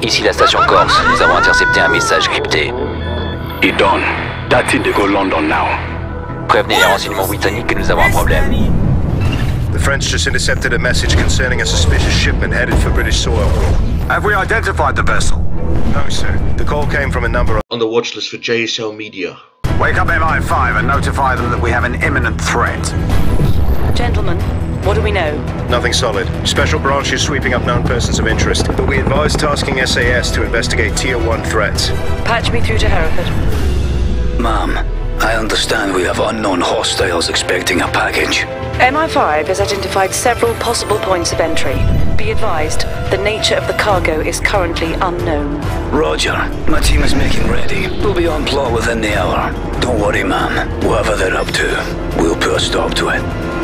Ici la station Corse. Nous avons intercepté un message crypté. Idon, that's Indigo London now. Prévenez les renseignements britanniques que nous avons un problème. The French just intercepted a message concerning a suspicious shipment headed for British soil. Have we identified the vessel? No, sir. The call came from a number On the watch list for JSL Media. Wake up MI5 and notify them that we have an imminent threat. Gentlemen, what do we know? Nothing solid. Special branch is sweeping up known persons of interest, but we advise tasking SAS to investigate Tier 1 threats. Patch me through to Hereford. Ma'am, I understand we have unknown hostiles expecting a package. MI5 has identified several possible points of entry. Be advised, the nature of the cargo is currently unknown. Roger. My team is making ready. We'll be on plot within the hour. Don't worry, ma'am. Whatever they're up to, we'll put a stop to it.